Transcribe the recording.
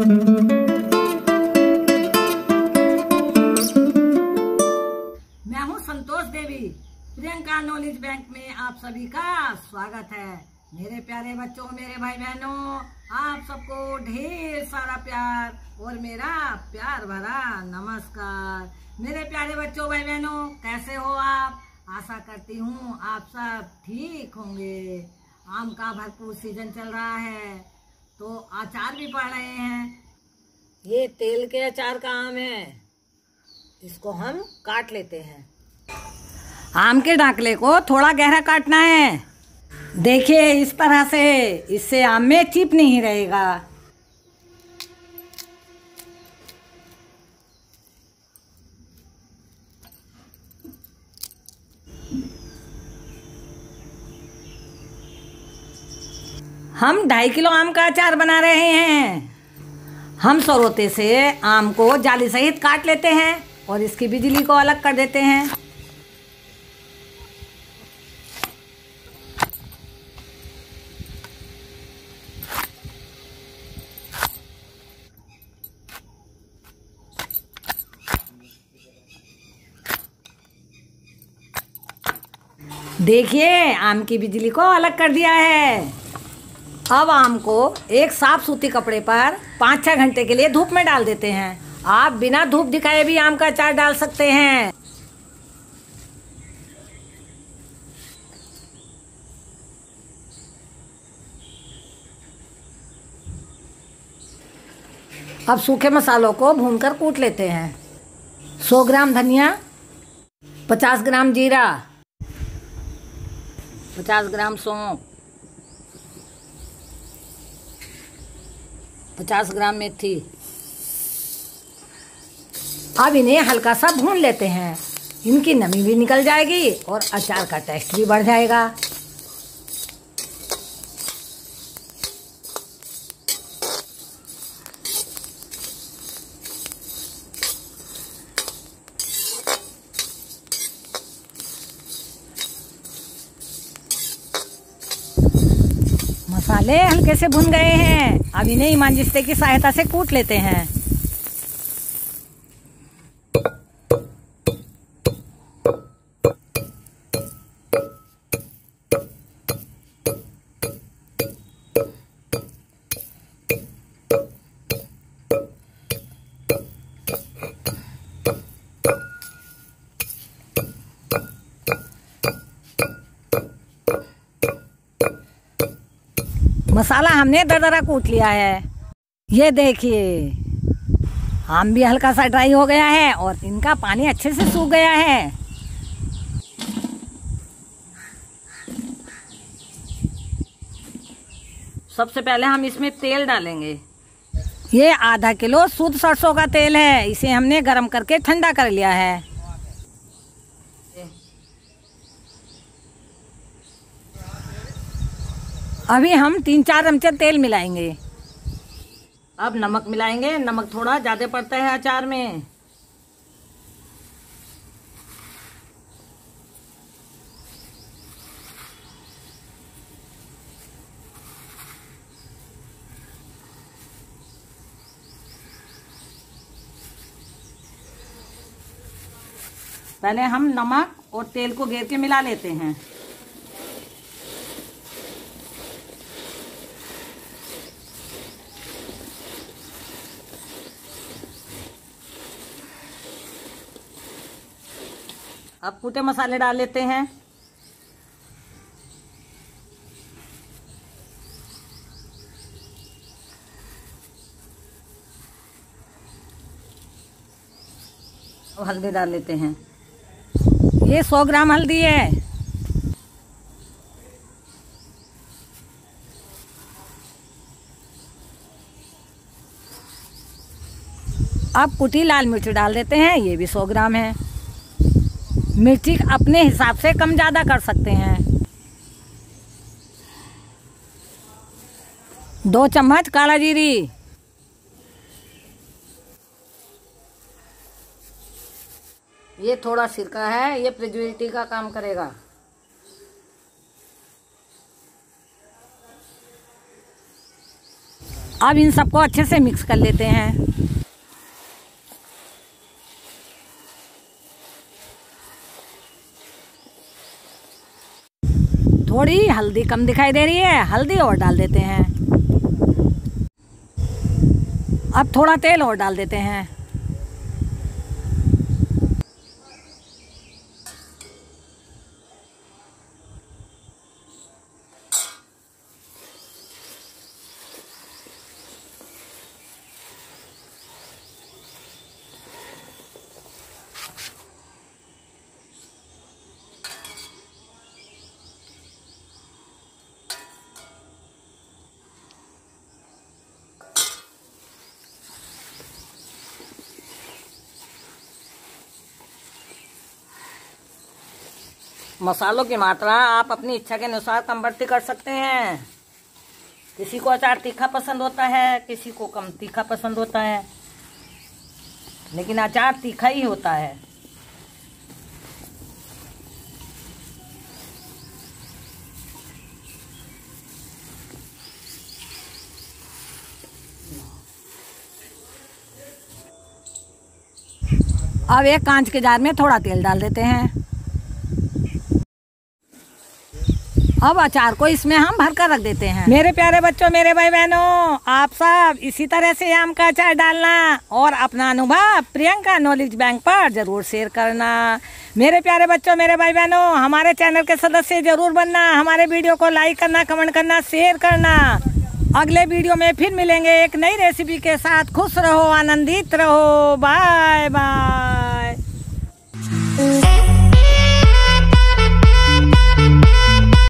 मैं हूँ Santosh Devi, Priyanka knowledge bank में आप सभी का स्वागत है। मेरे प्यारे बच्चों, मेरे भाई बहनों आप सबको ढेर सारा प्यार और मेरा प्यार भरा नमस्कार। मेरे प्यारे बच्चों भाई बहनों कैसे हो आप? आशा करती हूँ आप सब ठीक होंगे। आम का भरपूर सीज़न चल रहा है। तो अचार भी पढ़ रहे हैं। ये तेल के अचार का आम है। इसको हम काट लेते हैं। आम के ढाकले को थोड़ा गहरा काटना है। देखिए इस तरह से इससे आम में चिप नहीं रहेगा। हम ढाई किलो आम का अचार बना रहे हैं। हम सरोते से आम को जाली सहित काट लेते हैं और इसकी बिजली को अलग कर देते हैं। देखिए, आम की बिजली को अलग कर दिया है। अब आम को एक साफ़ सूती कपड़े पर पाँच छः घंटे के लिए धूप में डाल देते हैं। आप बिना धूप दिखाए भी आम का अचार डाल सकते हैं। अब सूखे मसालों को भूनकर कूट लेते हैं। 100 ग्राम धनिया 50 ग्राम जीरा 50 ग्राम सौंफ 50 ग्राम मेथी अब इन्हें हल्का सा भून लेते हैं। इनकी नमी भी निकल जाएगी और अचार का टेस्ट भी बढ़ जाएगा। मसाले हल्के से भुन गए हैं? अब इन्हें इमानजिस्ते की सहायता से कूट लेते हैं। मसाला हमने दरदरा कूट लिया है। ये देखिए। आम भी हल्का सा ड्राई हो गया है और इनका पानी अच्छे से सूख गया है। सबसे पहले हम इसमें तेल डालेंगे। ये आधा किलो शुद्ध सरसों का तेल है। इसे हमने गरम करके ठंडा कर लिया है। अभी हम तीन चार चमचे तेल मिलाएँगे। अब नमक मिलाएँगे, नमक थोड़ा ज़्यादा पड़ता है अचार में। पहले हम नमक और तेल को घेर के मिला लेते हैं। अब कूटे मसाले डाल लेते हैं। अब हल्दी डाल लेते हैं। ये सौ ग्राम हल्दी है। अब कुटी लाल मिर्च डाल देते हैं, ये भी सौ ग्राम है। मिर्ची अपने हिसाब से कम ज़्यादा कर सकते हैं। दो चम्मच काला जीरी। ये थोड़ा सिरका है, ये प्रिजर्वेटिव का काम करेगा। अब इन सबको अच्छे से मिक्स कर लेते हैं। थोड़ी हल्दी कम दिखाई दे रही है। हल्दी और डाल देते हैं। अब थोड़ा तेल और डाल देते हैं। मसालों की मात्रा आप अपनी इच्छा के अनुसार कम बढ़ती कर सकते हैं। किसी को अचार तीखा पसंद होता है, किसी को कम तीखा पसंद होता है। लेकिन अचार तीखा ही होता है। अब एक कांच के जार में थोड़ा तेल डाल देते हैं। अब अचार को इसमें हम भर कर रख देते हैं। मेरे प्यारे बच्चों, मेरे भाई बहनों आप सब इसी तरह से आम का अचार डालना और अपना अनुभव प्रियंका नॉलेज बैंक पर ज़रूर शेयर करना। मेरे प्यारे बच्चों, मेरे भाई बहनों हमारे चैनल के सदस्य ज़रूर बनना, हमारे वीडियो को लाइक करना, कमेंट करना, शेयर करना। अगले वीडियो में फिर मिलेंगे एक नई रेसिपी के साथ। खुश रहो, आनंदित रहो। Bye bye